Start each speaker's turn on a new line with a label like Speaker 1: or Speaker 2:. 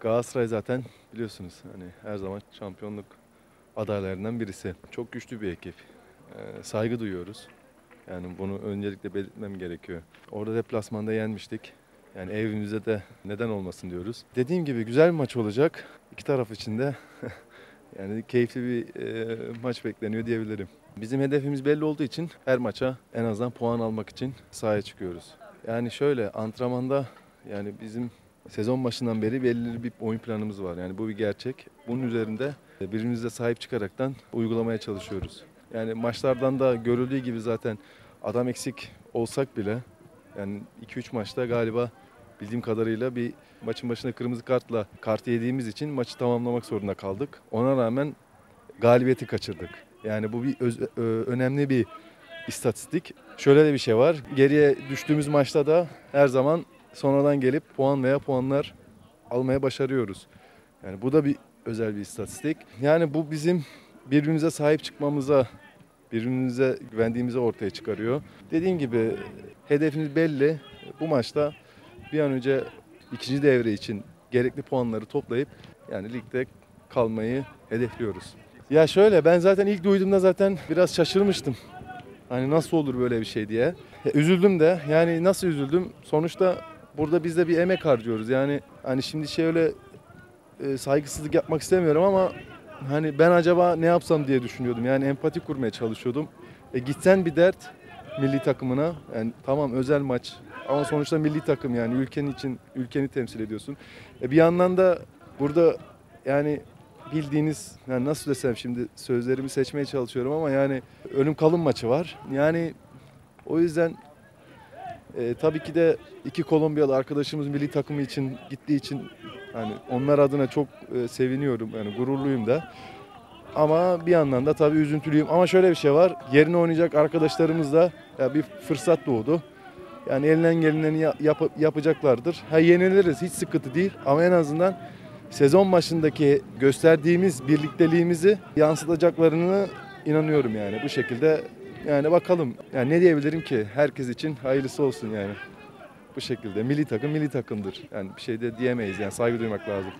Speaker 1: Galatasaray zaten biliyorsunuz hani her zaman şampiyonluk adaylarından birisi. Çok güçlü bir ekip. Ee, saygı duyuyoruz. Yani bunu öncelikle belirtmem gerekiyor. Orada deplasmanda yenmiştik. Yani evimizde de neden olmasın diyoruz. Dediğim gibi güzel bir maç olacak. İki taraf için de yani keyifli bir e, maç bekleniyor diyebilirim. Bizim hedefimiz belli olduğu için her maça en azından puan almak için sahaya çıkıyoruz. Yani şöyle antrenmanda yani bizim sezon başından beri belirli bir oyun planımız var. Yani bu bir gerçek. Bunun üzerinde birbirimize sahip çıkaraktan uygulamaya çalışıyoruz. Yani maçlardan da görüldüğü gibi zaten adam eksik olsak bile yani 2-3 maçta galiba bildiğim kadarıyla bir maçın başına kırmızı kartla kart yediğimiz için maçı tamamlamak zorunda kaldık. Ona rağmen galibiyeti kaçırdık. Yani bu bir öz- ö- önemli bir istatistik. Şöyle de bir şey var. Geriye düştüğümüz maçta da her zaman sonradan gelip puan veya puanlar almaya başarıyoruz. Yani bu da bir özel bir istatistik. Yani bu bizim birbirimize sahip çıkmamıza, birbirimize güvendiğimizi ortaya çıkarıyor. Dediğim gibi hedefimiz belli. Bu maçta bir an önce ikinci devre için gerekli puanları toplayıp yani ligde kalmayı hedefliyoruz. Ya şöyle ben zaten ilk duyduğumda zaten biraz şaşırmıştım. Hani nasıl olur böyle bir şey diye. Ya üzüldüm de yani nasıl üzüldüm? Sonuçta burada biz de bir emek harcıyoruz. Yani hani şimdi şöyle e, saygısızlık yapmak istemiyorum ama hani ben acaba ne yapsam diye düşünüyordum. Yani empati kurmaya çalışıyordum. E gitsen bir dert milli takımına. Yani tamam özel maç ama sonuçta milli takım yani ülkenin için ülkeni temsil ediyorsun. E bir yandan da burada yani bildiğiniz yani nasıl desem şimdi sözlerimi seçmeye çalışıyorum ama yani ölüm kalım maçı var. Yani o yüzden e, tabii ki de iki Kolombiyalı arkadaşımız milli takımı için gittiği için hani onlar adına çok e, seviniyorum yani gururluyum da. Ama bir yandan da tabii üzüntülüyüm. Ama şöyle bir şey var. Yerine oynayacak arkadaşlarımız da ya bir fırsat doğdu. Yani elinden geleni ya- yap- yapacaklardır. Ha yeniliriz hiç sıkıntı değil ama en azından sezon başındaki gösterdiğimiz birlikteliğimizi yansıtacaklarını inanıyorum yani bu şekilde. Yani bakalım. Yani ne diyebilirim ki? Herkes için hayırlısı olsun yani. Bu şekilde. Milli takım milli takımdır. Yani bir şey de diyemeyiz yani saygı duymak lazım.